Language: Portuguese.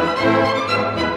Música